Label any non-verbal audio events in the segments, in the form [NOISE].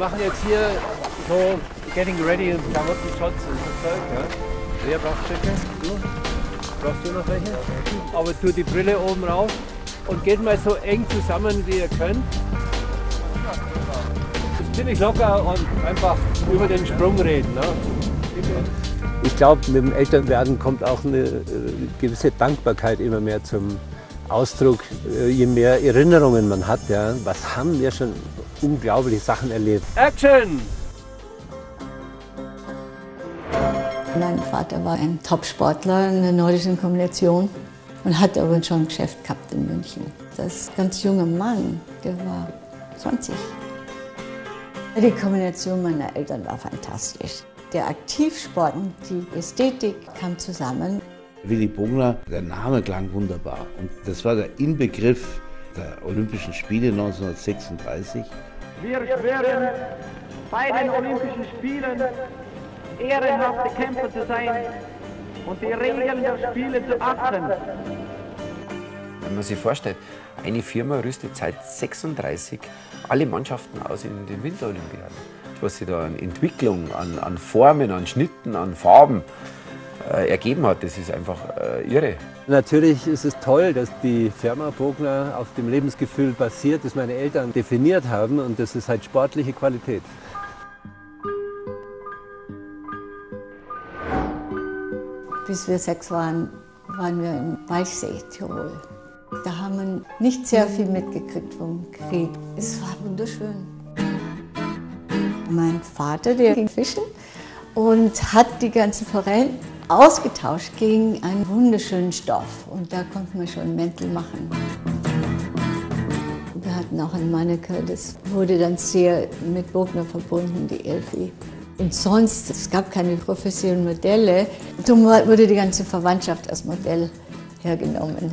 machen jetzt hier so Getting Ready Klamotten-Shots und so Zeug. Ja? Wer braucht Stöcke? Du? Brauchst du noch welche? Aber tu die Brille oben rauf und geht mal so eng zusammen, wie ihr könnt. Ist ziemlich locker und einfach über den Sprung reden. Ne? Ich glaube, mit dem Elternwerden kommt auch eine äh, gewisse Dankbarkeit immer mehr zum Ausdruck, äh, je mehr Erinnerungen man hat. Ja. Was haben wir schon unglaubliche Sachen erlebt? Action! Mein Vater war ein Top-Sportler in der nordischen Kombination und hat aber schon ein Geschäft gehabt in München. Das ganz junger Mann, der war 20. Die Kombination meiner Eltern war fantastisch. Der Aktivsport und die Ästhetik kam zusammen. Willy Bogner, der Name klang wunderbar. Und das war der Inbegriff der Olympischen Spiele 1936. Wir schwören, bei den Olympischen Spielen ehrenhafte Kämpfer zu sein und die Regeln der Spiele zu achten. Wenn man sich vorstellt, eine Firma rüstet seit 36 alle Mannschaften aus in den Winterolympiaden was sich da an Entwicklung, an, an Formen, an Schnitten, an Farben ergeben hat, das ist einfach äh, irre. Natürlich ist es toll, dass die Firma Bogner auf dem Lebensgefühl basiert, das meine Eltern definiert haben und das ist halt sportliche Qualität. Bis wir sechs waren, waren wir in Weichsee, Tirol. Da haben wir nicht sehr viel mitgekriegt vom Krieg. Es war wunderschön. Mein Vater, der ging fischen und hat die ganzen Forellen ausgetauscht gegen einen wunderschönen Stoff. Und da konnte man schon Mäntel machen. Wir hatten auch ein Manneke, das wurde dann sehr mit Bogner verbunden, die Elfi. Und sonst, es gab keine professionellen Modelle. Darum wurde die ganze Verwandtschaft als Modell hergenommen.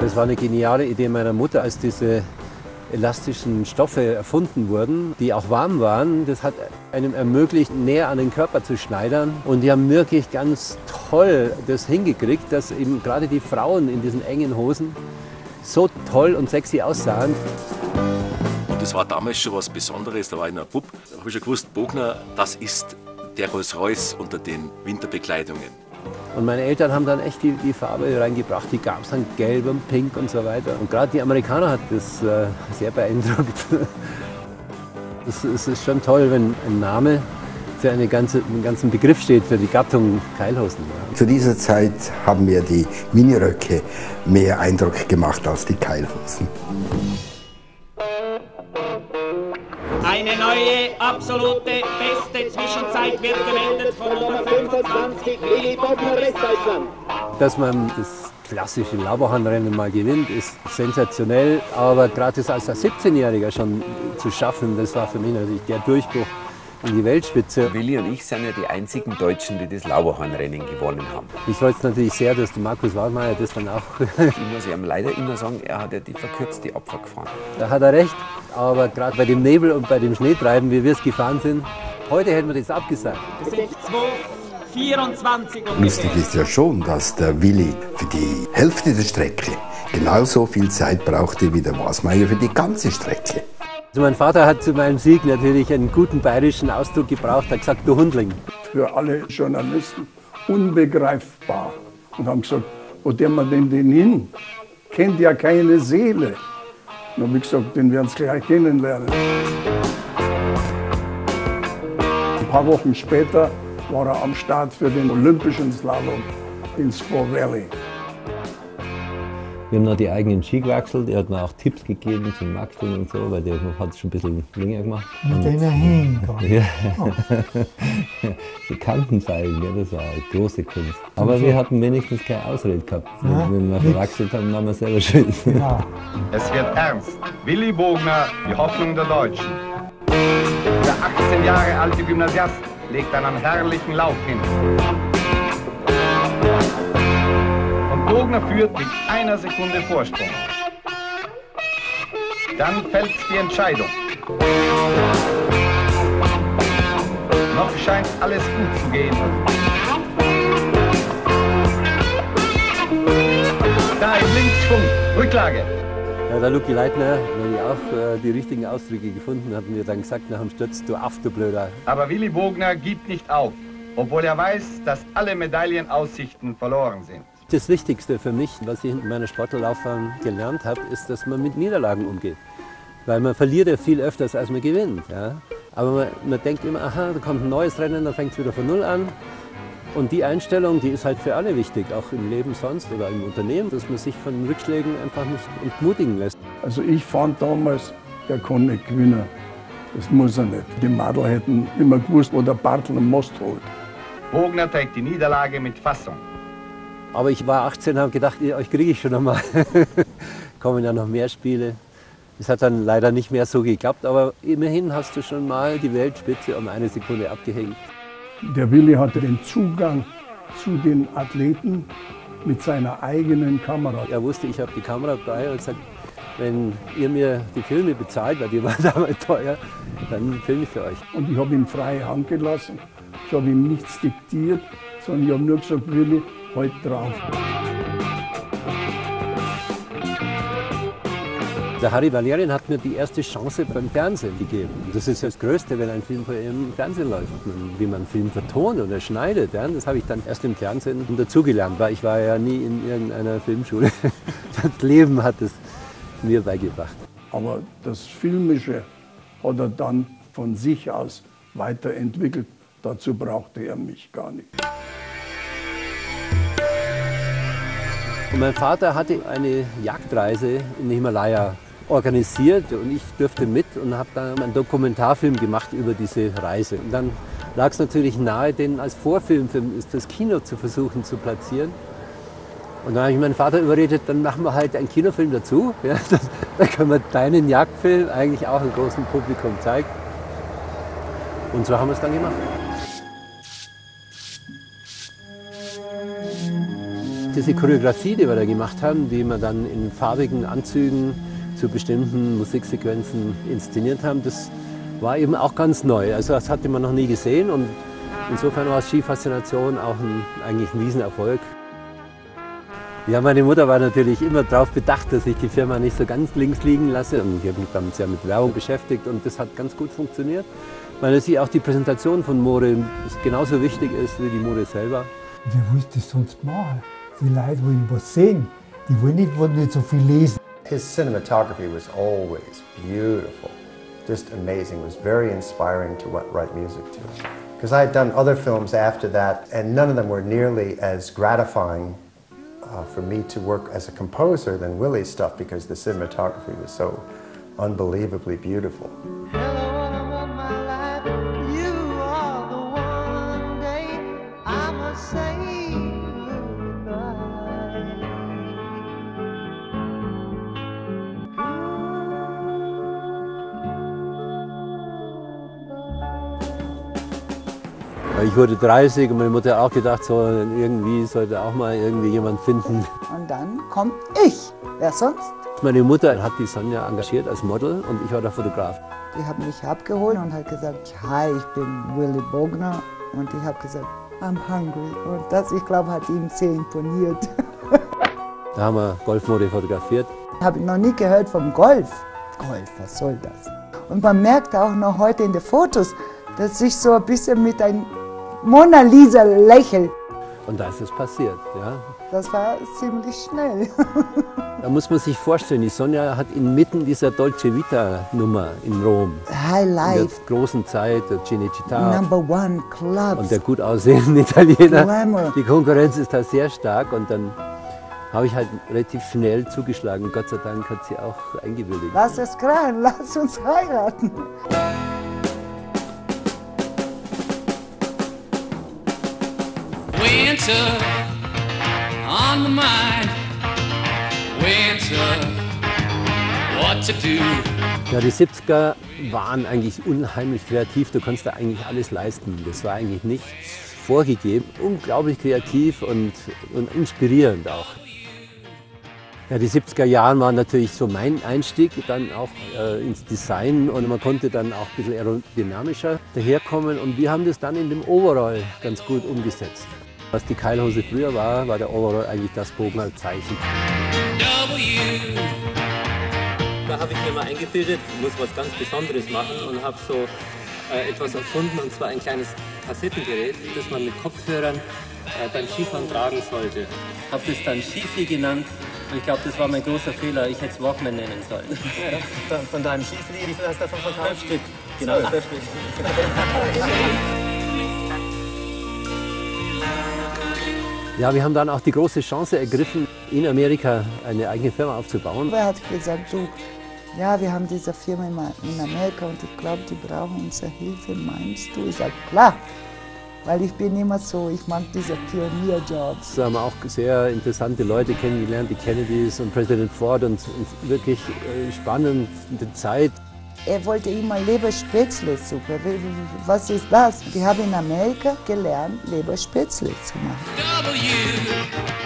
Das war eine geniale Idee meiner Mutter, als diese elastischen Stoffe erfunden wurden, die auch warm waren. Das hat einem ermöglicht, näher an den Körper zu schneidern. Und die haben wirklich ganz toll das hingekriegt, dass eben gerade die Frauen in diesen engen Hosen so toll und sexy aussahen. Und das war damals schon was Besonderes. Da war ich noch ein Bub. Da habe ich schon gewusst, Bogner, das ist der Rolls-Royce unter den Winterbekleidungen. Und meine Eltern haben dann echt die, die Farbe reingebracht. Die gab es dann gelb und pink und so weiter. Und gerade die Amerikaner hat das äh, sehr beeindruckt. [LAUGHS] Es, es ist schon toll, wenn ein Name für eine ganze, einen ganzen Begriff steht, für die Gattung Keilhosen. Ja. Zu dieser Zeit haben mir die Miniröcke mehr Eindruck gemacht als die Keilhosen. Eine neue, absolute, beste Zwischenzeit wird gemeldet von Nummer 25, Willi Bogner, Westdeutschland. Dass man das klassische Lauberhahnrennen mal gewinnt, ist sensationell. Aber gerade das als 17-Jähriger schon zu schaffen, das war für mich natürlich der Durchbruch in die Weltspitze. Willi und ich sind ja die einzigen Deutschen, die das Lauberhornrennen gewonnen haben. Ich freue es natürlich sehr, dass der Markus Wagmeier das dann auch. ich muss ihm leider immer sagen, er hat ja die verkürzte Opfer gefahren. Da hat er recht, aber gerade bei dem Nebel und bei dem Schneetreiben, wie wir es gefahren sind, heute hätten wir das abgesagt. 24 Lustig ist ja schon, dass der Willi für die Hälfte der Strecke genauso viel Zeit brauchte wie der Wasmeier für die ganze Strecke. Also mein Vater hat zu meinem Sieg natürlich einen guten bayerischen Ausdruck gebraucht, er hat gesagt, du Hundling. Für alle Journalisten unbegreifbar. Und haben gesagt, wo der man denn den hin? Kennt ja keine Seele. Dann habe ich gesagt, den werden Sie gleich kennenlernen. Ein paar Wochen später war er am Start für den Olympischen Slalom in Squaw Valley. Wir haben noch die eigenen Ski gewechselt. Er hat mir auch Tipps gegeben zum Wachstum und so, weil der hat es schon ein bisschen länger gemacht. Mit dem er [LAUGHS] hingegangen ja. Oh. die Kanten zeigen, ja, das war eine große Kunst. Aber wir hatten wenigstens keine Ausrede gehabt. Ja, Wenn wir verwachselt haben, waren wir selber schuld. Ja. Es wird ernst. Willi Bogner, die Hoffnung der Deutschen. Der 18 Jahre alte Gymnasiast legt einen herrlichen Lauf hin. Bogner führt mit einer Sekunde Vorsprung. Dann fällt die Entscheidung. Noch scheint alles gut zu gehen. Punkt. Rücklage. Ja, der Lucky Leitner, wenn ich auch äh, die richtigen Ausdrücke gefunden, hat mir dann gesagt nach dem Sturz, du Aff, du Blöder. Aber Willi Bogner gibt nicht auf, obwohl er weiß, dass alle Medaillenaussichten verloren sind. Das Wichtigste für mich, was ich in meiner Sportlerlaufbahn gelernt habe, ist, dass man mit Niederlagen umgeht. Weil man verliert ja viel öfters, als man gewinnt. Ja? Aber man, man denkt immer, aha, da kommt ein neues Rennen, dann fängt es wieder von Null an. Und die Einstellung, die ist halt für alle wichtig, auch im Leben sonst oder im Unternehmen, dass man sich von Rückschlägen einfach nicht entmutigen lässt. Also ich fand damals, der kann nicht gewinnen. Das muss er nicht. Die Madel hätten immer gewusst, wo der Bartel einen Most holt. Bogner trägt die Niederlage mit Fassung. Aber ich war 18 und habe gedacht, euch kriege ich schon einmal. [LAUGHS] Kommen ja noch mehr Spiele. Es hat dann leider nicht mehr so geklappt, aber immerhin hast du schon mal die Weltspitze um eine Sekunde abgehängt. Der Willi hatte den Zugang zu den Athleten mit seiner eigenen Kamera. Er wusste, ich habe die Kamera dabei und gesagt, wenn ihr mir die Filme bezahlt, weil die [LAUGHS] waren damals teuer, dann filme ich für euch. Und ich habe ihm freie Hand gelassen. Ich habe ihm nichts diktiert, sondern ich habe nur gesagt, Willi, heute drauf. Der Harry Valerian hat mir die erste Chance beim Fernsehen gegeben. Das ist das Größte, wenn ein Film im Fernsehen läuft. Wie man einen Film vertont oder schneidet. Ja, das habe ich dann erst im Fernsehen dazugelernt, weil ich war ja nie in irgendeiner Filmschule. [LAUGHS] Das Leben hat es mir beigebracht. Aber das Filmische hat er dann von sich aus weiterentwickelt. Dazu brauchte er mich gar nicht. Und mein Vater hatte eine Jagdreise in den Himalaya organisiert und ich durfte mit und habe dann einen Dokumentarfilm gemacht über diese Reise. Und dann lag es natürlich nahe, den als Vorfilm für das Kino zu versuchen zu platzieren. Und dann habe ich meinen Vater überredet, dann machen wir halt einen Kinofilm dazu. [LAUGHS] Ja, dann können wir deinen Jagdfilm eigentlich auch einem großen Publikum zeigen. Und so haben wir es dann gemacht. Diese Choreografie, die wir da gemacht haben, die wir dann in farbigen Anzügen zu bestimmten Musiksequenzen inszeniert haben, das war eben auch ganz neu. Also das hatte man noch nie gesehen und insofern war Skifaszination auch ein, eigentlich ein Riesenerfolg. Ja, meine Mutter war natürlich immer darauf bedacht, dass ich die Firma nicht so ganz links liegen lasse. Und ich habe mich dann sehr mit Werbung beschäftigt und das hat ganz gut funktioniert, weil sie auch die Präsentation von Mode genauso wichtig ist wie die Mode selber. Wer willst das sonst machen? Die Leute wollen was sehen, die wollen nicht, wollen nicht so viel lesen. His cinematography was always beautiful, just amazing. It was very inspiring to write music to. Because I had done other films after that, and none of them were nearly as gratifying uh, for me to work as a composer than Willie's stuff because the cinematography was so unbelievably beautiful. Wurde 30 und meine Mutter hat auch gedacht, so irgendwie sollte auch mal irgendwie jemand finden. Und dann kommt ich. Wer sonst? Meine Mutter hat die Sonja engagiert als Model und ich war der Fotograf. Die hat mich abgeholt und hat gesagt, hi, ich bin Willy Bogner. Und ich habe gesagt, I'm hungry. Und das, ich glaube, hat ihm sehr imponiert. [LAUGHS] Da haben wir Golfmode fotografiert. Habe ich noch nie gehört vom Golf. Golf, was soll das? Und man merkt auch noch heute in den Fotos, dass ich so ein bisschen mit einem Mona Lisa lächelt. Und da ist es passiert. Ja. Das war ziemlich schnell. [LAUGHS] da muss man sich vorstellen, die Sonja hat inmitten dieser Dolce Vita Nummer in Rom, High Life, in der großen Zeit, der Cinecittà Number One Clubs und der gut aussehende [LAUGHS] Italiener. Glamour. Die Konkurrenz ist da sehr stark und dann habe ich halt relativ schnell zugeschlagen. Gott sei Dank hat sie auch eingewilligt. Lass es kreien, lass uns heiraten. Winter on the mind. Winter, what to do. Ja, die 70er waren eigentlich unheimlich kreativ. Du konntest da eigentlich alles leisten. Das war eigentlich nichts vorgegeben. Unglaublich kreativ und, und inspirierend auch. Ja, die 70er Jahre waren natürlich so mein Einstieg dann auch äh, ins Design und man konnte dann auch ein bisschen aerodynamischer daherkommen und wir haben das dann in dem Overall ganz gut umgesetzt. Was die Keilhose früher war, war der Overall eigentlich das Bogner Zeichen. W habe ich mir mal eingebildet, ich muss was ganz Besonderes machen und habe so äh, etwas erfunden, und zwar ein kleines Kassettengerät, das man mit Kopfhörern äh, beim Skifahren tragen sollte. Habe das dann Skifi genannt und ich glaube, das war mein großer Fehler. Ich hätte es Walkman nennen sollen. Ja, von deinem Skifli, wie viel hast du davon verkauft? Fünf Stück. Genau, fünf Stück. [LAUGHS] Ja, wir haben dann auch die große Chance ergriffen, in Amerika eine eigene Firma aufzubauen. Er hat gesagt, du, ja, wir haben diese Firma in in Amerika und ich glaube, die brauchen unsere Hilfe, meinst du? Ich sage, klar, weil ich bin immer so, ich mag diese Pionierjobs. Da haben wir auch sehr interessante Leute kennengelernt, die Kennedys und Präsident Ford und, und wirklich äh, spannende Zeit. Er wollte immer Leberspätzle-Suppe. Was ist das? Ich habe in Amerika gelernt, Leberspätzle zu machen.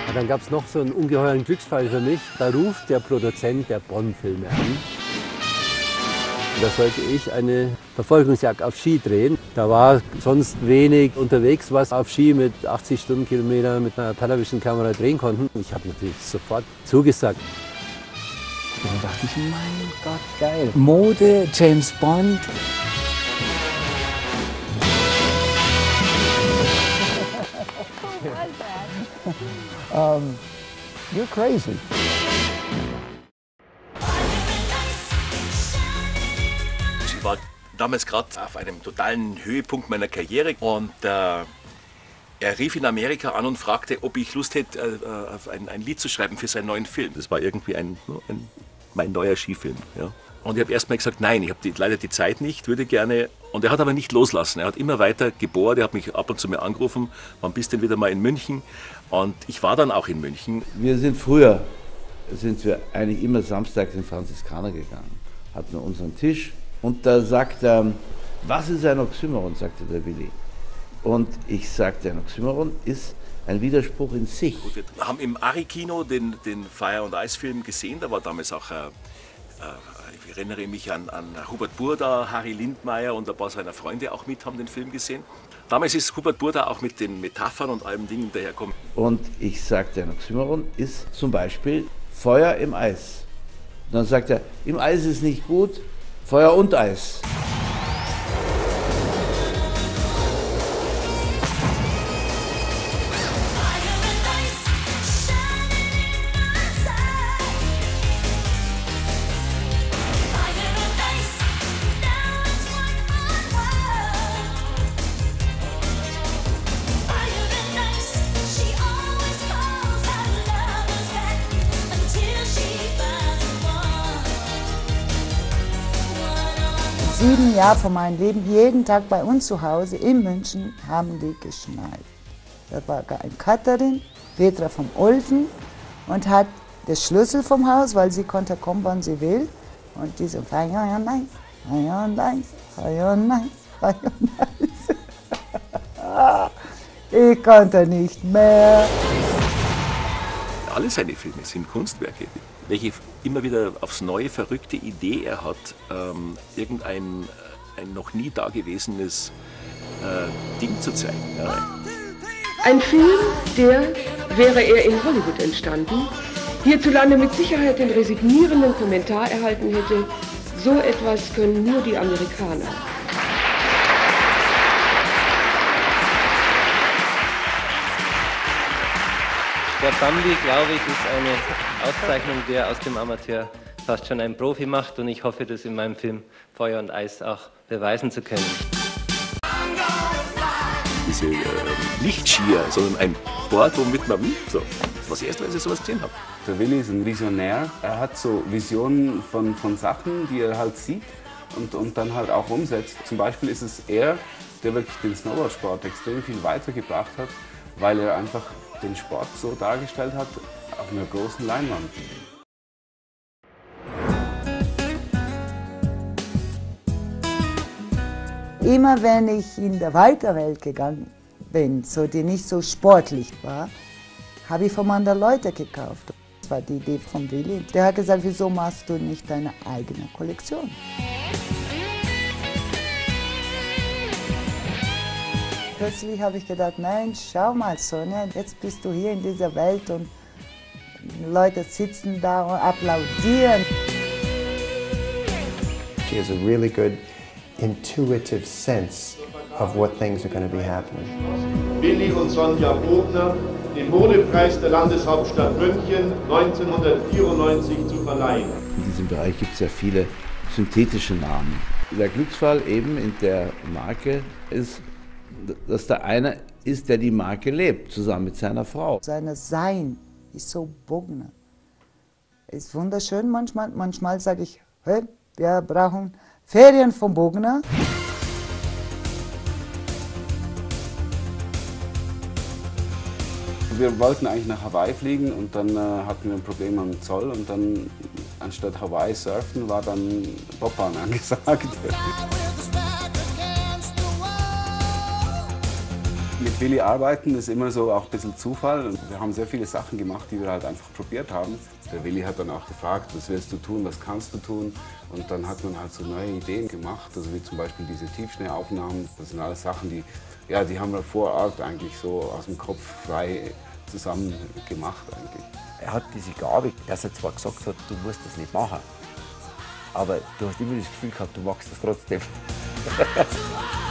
Und dann gab es noch so einen ungeheuren Glücksfall für mich. Da ruft der Produzent der Bonn-Filme an. Da sollte ich eine Verfolgungsjagd auf Ski drehen. Da war sonst wenig unterwegs, was auf Ski mit 80 Stundenkilometern mit einer Television-Kamera drehen konnten. Ich habe natürlich sofort zugesagt. Dann dachte ich, mein Gott, geil. Mode, James Bond. um, you're crazy. Ich war damals gerade auf einem totalen Höhepunkt meiner Karriere und äh, er rief in Amerika an und fragte, ob ich Lust hätte, äh, auf ein, ein Lied zu schreiben für seinen neuen Film. Das war irgendwie ein, nur ein mein neuer Skifilm. Ja. Und ich habe erstmal gesagt, nein, ich habe leider die Zeit nicht, würde gerne. Und er hat aber nicht loslassen. Er hat immer weiter gebohrt, er hat mich ab und zu mir angerufen, wann bist denn wieder mal in München? Und ich war dann auch in München. Wir sind früher, sind wir eigentlich immer samstags in Franziskaner gegangen, hatten unseren Tisch und da sagt er, was ist ein Oxymoron, sagte der Willi. Und ich sagte, ein Oxymoron ist ein Widerspruch in sich. Gut, wir haben im Ari-Kino den, den Fire and Ice-Film gesehen. Da war damals auch, äh, äh, ich erinnere mich an, an Hubert Burda, Harry Lindmeier und ein paar seiner Freunde auch mit haben den Film gesehen. Damals ist Hubert Burda auch mit den Metaphern und allem Dingen daherkommen. Und ich sagte, ein Oxymoron ist zum Beispiel Feuer im Eis. Und dann sagt er, im Eis ist nicht gut, Feuer und Eis. Sieben Jahre von meinem Leben, jeden Tag bei uns zu Hause in München, haben die geschneit. Da war ein Katharin, Petra vom Olfen und hat den Schlüssel vom Haus, weil sie konnte kommen, wann sie will. Und die so, feier und nice, feier und nice, feier und nice. Ich konnte nicht mehr. Alle seine Filme sind Kunstwerke, welche immer wieder aufs neue verrückte Idee er hat, ähm, irgendein ein noch nie dagewesenes äh, Ding zu zeigen. Ja. Ein Film, der, wäre er in Hollywood entstanden, hierzulande mit Sicherheit den resignierenden Kommentar erhalten hätte, so etwas können nur die Amerikaner. Der Bambi, glaube ich, ist eine Auszeichnung, der aus dem Amateur fast schon einen Profi macht und ich hoffe, das in meinem Film Feuer und Eis auch beweisen zu können. Diese äh, nicht Skier, sondern ein Board, womit man, hm, so, das war das erste, als ich sowas gesehen habe. Der Willi ist ein Visionär. Er hat so Visionen von, von Sachen, die er halt sieht und, und dann halt auch umsetzt. Zum Beispiel ist es er, der wirklich den Snowboardsport extrem viel weitergebracht hat, weil er einfach den Sport so dargestellt hat auf einer großen Leinwand. Immer wenn ich in der Weiterwelt gegangen bin, so die nicht so sportlich war, habe ich von anderen Leuten gekauft. Das war die Idee von Willi. Der hat gesagt, wieso machst du nicht deine eigene Kollektion? Plötzlich habe ich gedacht, nein, schau mal Sonja, jetzt bist du hier in dieser Welt und Leute sitzen da und applaudieren. She has a really good intuitive sense of what things are going to be happening. Willi und Sonja Bogner den Modepreis der Landeshauptstadt München 1994 zu verleihen. In diesem Bereich gibt es ja viele synthetische Namen. Der Glücksfall eben in der Marke ist, dass da einer ist, der die Marke lebt, zusammen mit seiner Frau. Seine Sein ist so Bogner. Ist wunderschön manchmal. Manchmal sage ich, hey, wir brauchen Ferien vom Bogner. Wir wollten eigentlich nach Hawaii fliegen und dann äh, hatten wir ein Problem am Zoll und dann anstatt Hawaii surfen war dann Bobbahn [LAUGHS] angesagt. Mit Willi arbeiten ist immer so auch ein bisschen Zufall. Und wir haben sehr viele Sachen gemacht, die wir halt einfach probiert haben. Der Willi hat dann auch gefragt, was willst du tun, was kannst du tun? Und dann hat man halt so neue Ideen gemacht, also wie zum Beispiel diese Tiefschnee-Aufnahmen. Das sind alles Sachen, die, ja, die haben wir vor Ort eigentlich so aus dem Kopf frei zusammen gemacht eigentlich. Er hat diese Gabe, dass er zwar gesagt hat, du musst das nicht machen, aber du hast immer das Gefühl gehabt, du machst das trotzdem. [LAUGHS]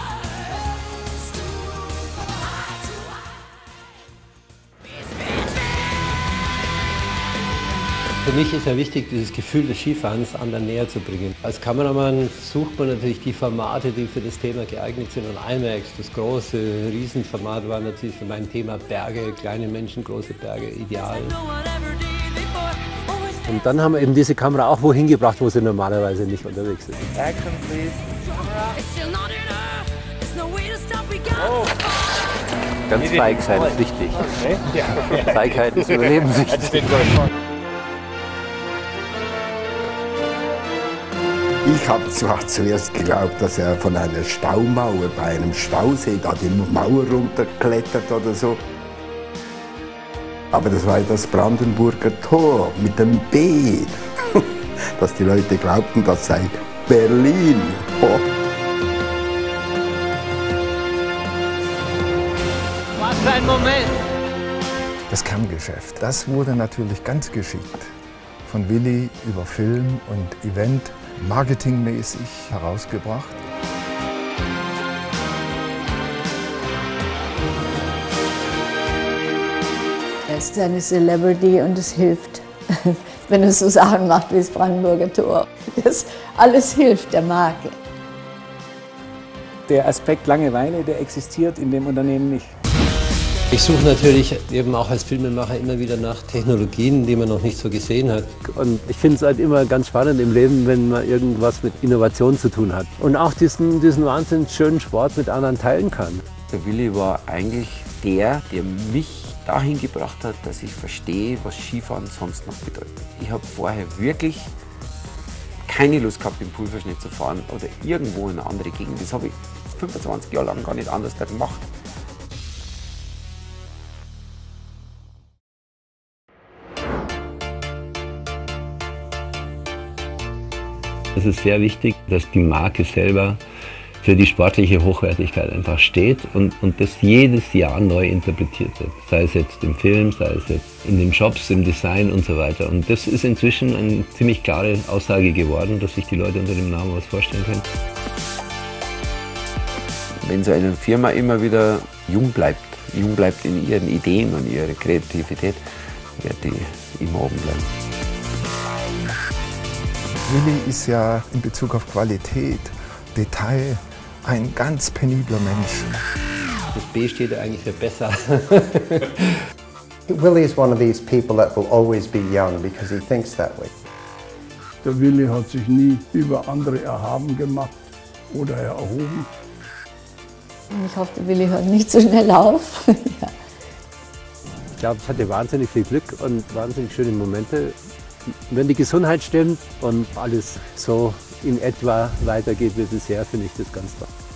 Für mich ist ja wichtig, dieses Gefühl des Skifahrens anderen näher zu bringen. Als Kameramann sucht man natürlich die Formate, die für das Thema geeignet sind. Und IMAX, das große Riesenformat, war natürlich für mein Thema Berge, kleine Menschen, große Berge, ideal. Und dann haben wir eben diese Kamera auch wohin gebracht, wo sie normalerweise nicht unterwegs ist. Action, please. Oh. Ganz feig sein ist wichtig. Feigheit ist überlebenswichtig. [LAUGHS] Ich habe zwar zuerst geglaubt, dass er von einer Staumauer bei einem Stausee da die Mauer runterklettert oder so. Aber das war ja das Brandenburger Tor mit dem B. [LAUGHS] Dass die Leute glaubten, das sei Berlin. Oh. Was ein Moment! Das Kerngeschäft, das wurde natürlich ganz geschickt von Willi über Film und Event marketingmäßig herausgebracht. Er ist eine Celebrity und es hilft, [LAUGHS] wenn er so Sachen macht wie das Brandenburger Tor. Das alles hilft der Marke. Der Aspekt Langeweile, der existiert in dem Unternehmen nicht. Ich suche natürlich eben auch als Filmemacher immer wieder nach Technologien, die man noch nicht so gesehen hat. Und ich finde es halt immer ganz spannend im Leben, wenn man irgendwas mit Innovation zu tun hat. Und auch diesen, diesen wahnsinnig schönen Sport mit anderen teilen kann. Der Willi war eigentlich der, der mich dahin gebracht hat, dass ich verstehe, was Skifahren sonst noch bedeutet. Ich habe vorher wirklich keine Lust gehabt, im Pulverschnee zu fahren oder irgendwo in eine andere Gegend. Das habe ich 25 Jahre lang gar nicht anders gemacht. Es ist sehr wichtig, dass die Marke selber für die sportliche Hochwertigkeit einfach steht und, und das jedes Jahr neu interpretiert wird. Sei es jetzt im Film, sei es jetzt in den Shops, im Design und so weiter. Und das ist inzwischen eine ziemlich klare Aussage geworden, dass sich die Leute unter dem Namen was vorstellen können. Wenn so eine Firma immer wieder jung bleibt, jung bleibt in ihren Ideen und ihrer Kreativität, wird die immer oben bleiben. Willi ist ja in Bezug auf Qualität, Detail ein ganz penibler Mensch. Das B steht eigentlich für besser. [LAUGHS] Willie is one of these people that will always be young because he thinks that way. Der Willi hat sich nie über andere erhaben gemacht oder erhoben. Ich hoffe, der Willi hört nicht so schnell auf. [LAUGHS] ja. Ich glaube, ich hatte wahnsinnig viel Glück und wahnsinnig schöne Momente. Wenn die Gesundheit stimmt und alles so in etwa weitergeht wie bisher, finde ich das ganz toll.